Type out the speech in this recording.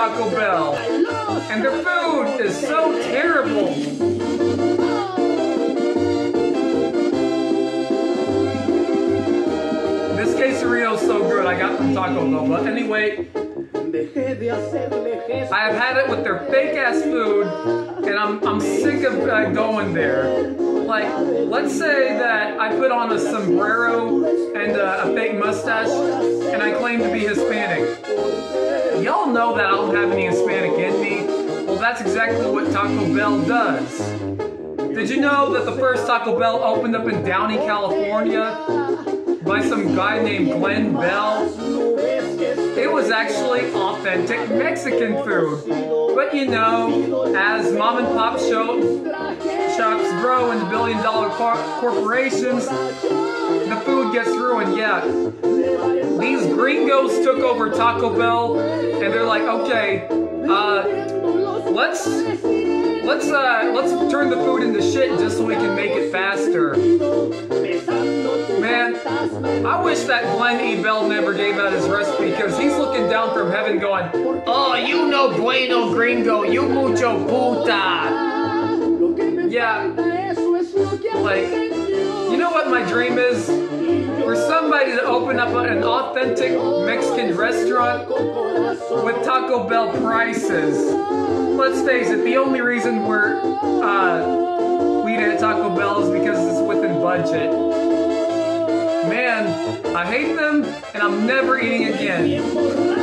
Taco Bell, and their food is so terrible. This quesarito is so good I got from Taco Bell, but anyway, I have had it with their fake ass food, and I'm, I'm sick of uh, going there. Like, let's say that I put on a sombrero and uh, a fake mustache, and I claim to be Hispanic. Y'all know that I don't have any Hispanic in me. Well, that's exactly what Taco Bell does. Did you know that the first Taco Bell opened up in Downey, California by some guy named Glen Bell? It was actually authentic Mexican food. But you know, as mom and pop show, shops grow into billion dollar cor- corporations, the food gets ruined, yeah. Gringos took over Taco Bell and they're like, okay, uh, let's let's uh let's turn the food into shit just so we can make it faster. Man, I wish that Glen E. Bell never gave out his recipe because he's looking down from heaven going, Oh, you know bueno gringo, you mucho puta. Yeah, like, you know what my dream is? For somebody to open up an authentic Mexican restaurant with Taco Bell prices. Let's face it, the only reason we're uh, we at Taco Bell is because it's within budget. Man, I hate them and I'm never eating again.